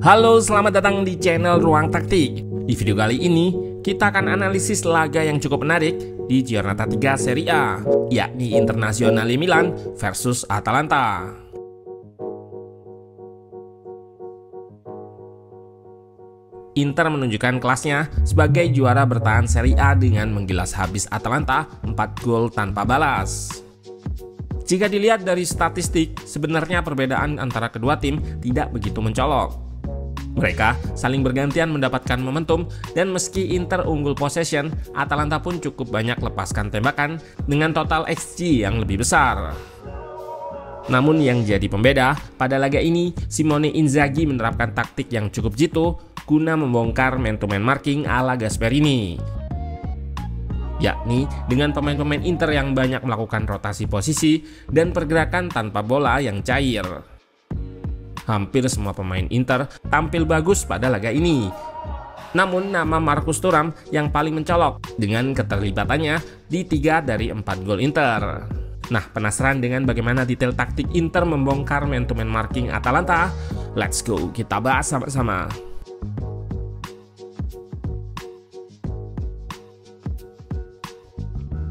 Halo, selamat datang di channel Ruang Taktik. Di video kali ini, kita akan analisis laga yang cukup menarik di Giornata 3 Serie A, yakni Internazionale Milan versus Atalanta. Inter menunjukkan kelasnya sebagai juara bertahan Serie A dengan menggilas habis Atalanta 4 gol tanpa balas. Jika dilihat dari statistik, sebenarnya perbedaan antara kedua tim tidak begitu mencolok. Mereka saling bergantian mendapatkan momentum dan meski Inter unggul possession, Atalanta pun cukup banyak lepaskan tembakan dengan total XG yang lebih besar. Namun yang jadi pembeda, pada laga ini Simone Inzaghi menerapkan taktik yang cukup jitu guna membongkar man-to-man marking ala Gasperini. Yakni dengan pemain-pemain Inter yang banyak melakukan rotasi posisi dan pergerakan tanpa bola yang cair hampir semua pemain Inter tampil bagus pada laga ini. Namun nama Marcus Thuram yang paling mencolok dengan keterlibatannya di tiga dari empat gol Inter. Nah, penasaran dengan bagaimana detail taktik Inter membongkar man-to-man marking Atalanta? Let's go, kita bahas sama-sama.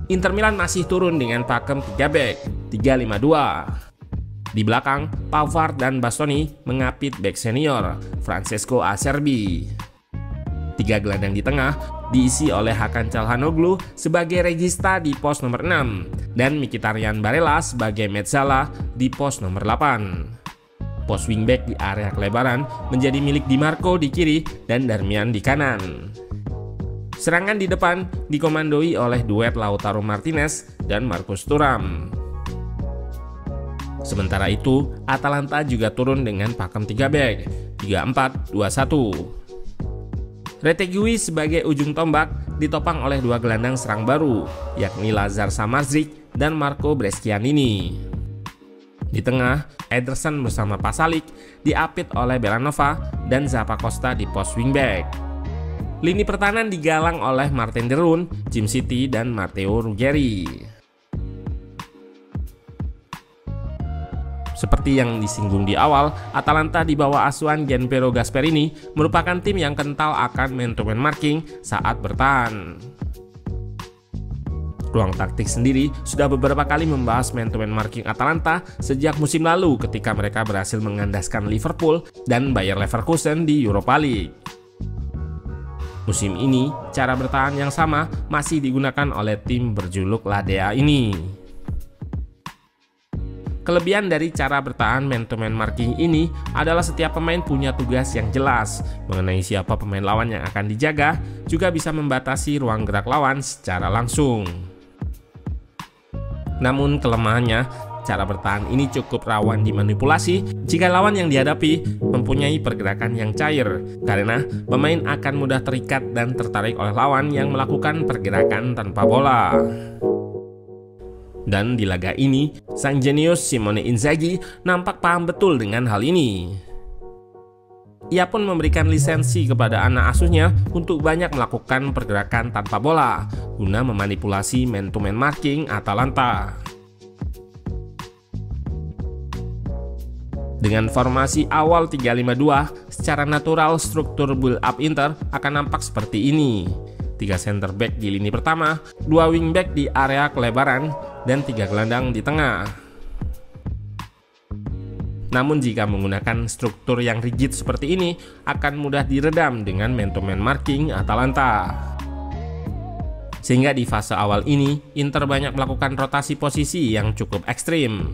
Inter Milan masih turun dengan pakem 3 back, 352. Di belakang, Pavard dan Bastoni mengapit back senior Francesco Acerbi. Tiga gelandang di tengah diisi oleh Hakan Calhanoglu sebagai regista di pos nomor 6 dan Mikitarian Barella sebagai mezzala di pos nomor 8. Pos wingback di area kelebaran menjadi milik Di Marco di kiri dan Darmian di kanan. Serangan di depan dikomandoi oleh duet Lautaro Martinez dan Marcus Thuram. Sementara itu, Atalanta juga turun dengan pakem 3 back, 3-4-2-1. Retegui sebagai ujung tombak ditopang oleh dua gelandang serang baru, yakni Lazar Samardzic dan Marco Brescianini. Di tengah, Ederson bersama Pasalik diapit oleh Belanova dan Zappa Costa di pos wingback. Lini pertahanan digalang oleh Martin Derun, Jim City, dan Matteo Ruggeri. Seperti yang disinggung di awal, Atalanta di bawah asuhan Gianpiero Gasperini merupakan tim yang kental akan man-to-man marking saat bertahan. Ruang taktik sendiri sudah beberapa kali membahas man-to-man marking Atalanta sejak musim lalu ketika mereka berhasil mengandaskan Liverpool dan Bayer Leverkusen di Europa League. Musim ini, cara bertahan yang sama masih digunakan oleh tim berjuluk Ladea ini. Kelebihan dari cara bertahan man-to-man marking ini adalah setiap pemain punya tugas yang jelas mengenai siapa pemain lawan yang akan dijaga, juga bisa membatasi ruang gerak lawan secara langsung. Namun kelemahannya, cara bertahan ini cukup rawan dimanipulasi jika lawan yang dihadapi mempunyai pergerakan yang cair, karena pemain akan mudah terikat dan tertarik oleh lawan yang melakukan pergerakan tanpa bola. Dan di laga ini, sang jenius Simone Inzaghi nampak paham betul dengan hal ini. Ia pun memberikan lisensi kepada anak asuhnya untuk banyak melakukan pergerakan tanpa bola guna memanipulasi man-to-man marking Atalanta. Dengan formasi awal 352, secara natural struktur build up Inter akan nampak seperti ini tiga center back di lini pertama, dua wing back di area kelebaran, dan tiga gelandang di tengah. Namun jika menggunakan struktur yang rigid seperti ini, akan mudah diredam dengan man-to-man marking Atalanta. Sehingga di fase awal ini, Inter banyak melakukan rotasi posisi yang cukup ekstrim.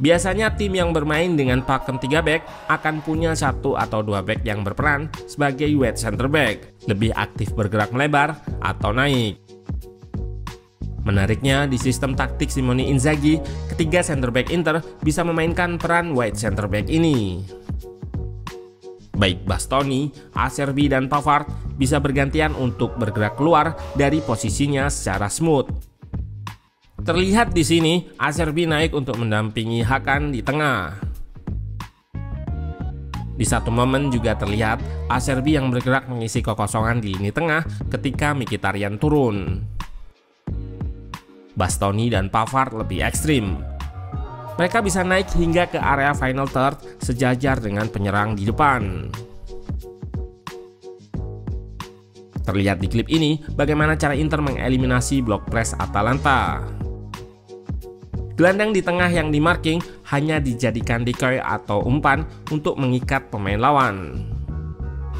Biasanya tim yang bermain dengan pakem 3 back akan punya satu atau dua back yang berperan sebagai wide center back, lebih aktif bergerak melebar atau naik. Menariknya, di sistem taktik Simone Inzaghi, ketiga center back Inter bisa memainkan peran wide center back ini. Baik Bastoni, Acerbi, dan Pavard bisa bergantian untuk bergerak keluar dari posisinya secara smooth Terlihat di sini, Acerbi naik untuk mendampingi Hakan di tengah. Di satu momen juga terlihat Acerbi yang bergerak mengisi kekosongan di lini tengah ketika Mikitarian turun. Bastoni dan Pavard lebih ekstrim. mereka bisa naik hingga ke area final third sejajar dengan penyerang di depan. Terlihat di klip ini bagaimana cara Inter mengeliminasi blok press Atalanta. Gelandang di tengah yang dimarking hanya dijadikan decoy atau umpan untuk mengikat pemain lawan.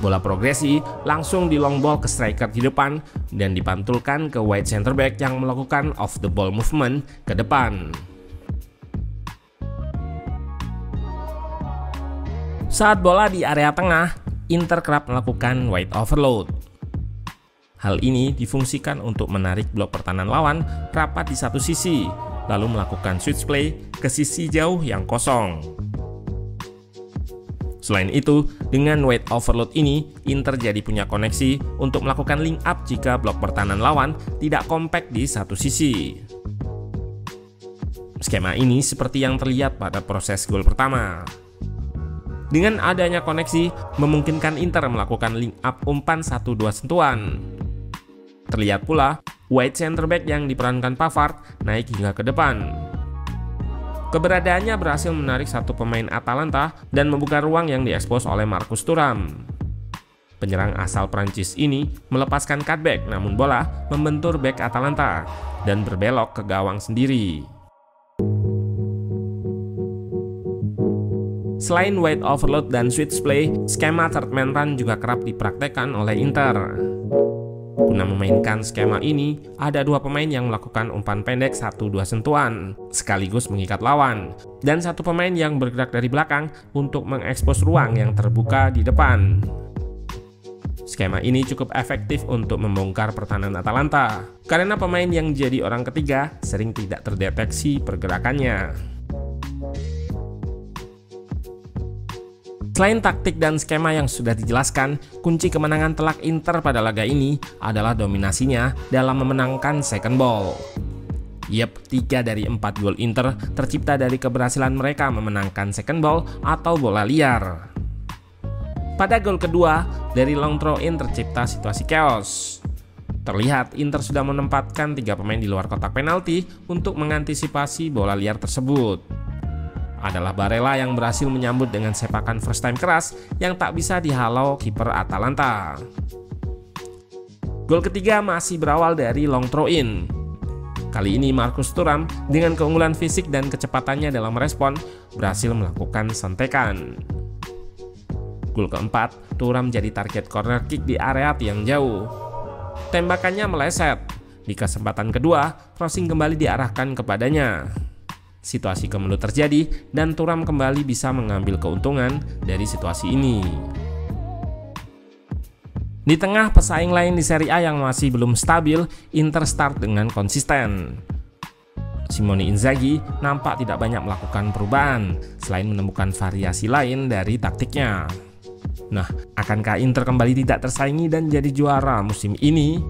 Bola progresi langsung di long ball ke striker di depan dan dipantulkan ke wide center back yang melakukan off the ball movement ke depan. Saat bola di area tengah, Inter kerap melakukan wide overload. Hal ini difungsikan untuk menarik blok pertahanan lawan rapat di satu sisi, lalu melakukan switch play ke sisi jauh yang kosong. Selain itu, dengan weight overload ini, Inter jadi punya koneksi untuk melakukan link up jika blok pertahanan lawan tidak kompak di satu sisi. Skema ini seperti yang terlihat pada proses gol pertama. Dengan adanya koneksi, memungkinkan Inter melakukan link up umpan 1-2 sentuhan. Terlihat pula, wide center back yang diperankan Pavard naik hingga ke depan, Keberadaannya berhasil menarik satu pemain Atalanta dan membuka ruang yang diekspos oleh Marcus Thuram. Penyerang asal Prancis ini melepaskan cutback namun bola membentur back Atalanta dan berbelok ke gawang sendiri. Selain wide overload dan switch play, skema third man run juga kerap dipraktekkan oleh Inter. Guna memainkan skema ini, ada dua pemain yang melakukan umpan pendek 1-2 sentuhan, sekaligus mengikat lawan, dan satu pemain yang bergerak dari belakang untuk mengekspos ruang yang terbuka di depan. Skema ini cukup efektif untuk membongkar pertahanan Atalanta, karena pemain yang jadi orang ketiga sering tidak terdeteksi pergerakannya. Selain taktik dan skema yang sudah dijelaskan, kunci kemenangan telak Inter pada laga ini adalah dominasinya dalam memenangkan second ball. Yep, 3 dari 4 gol Inter tercipta dari keberhasilan mereka memenangkan second ball atau bola liar. Pada gol kedua, dari long throw in tercipta situasi chaos. Terlihat Inter sudah menempatkan tiga pemain di luar kotak penalti untuk mengantisipasi bola liar tersebut adalah Barella yang berhasil menyambut dengan sepakan first time keras yang tak bisa dihalau kiper Atalanta. Gol ketiga masih berawal dari long throw in. Kali ini Marcus Thuram dengan keunggulan fisik dan kecepatannya dalam respon berhasil melakukan sontekan. Gol keempat, Thuram jadi target corner kick di area tiang jauh. Tembakannya meleset. Di kesempatan kedua, crossing kembali diarahkan kepadanya. Situasi kemelut terjadi dan Turam kembali bisa mengambil keuntungan dari situasi ini. Di tengah pesaing lain di Serie A yang masih belum stabil, Inter start dengan konsisten. Simone Inzaghi nampak tidak banyak melakukan perubahan selain menemukan variasi lain dari taktiknya. Nah, akankah Inter kembali tidak tersaingi dan jadi juara musim ini?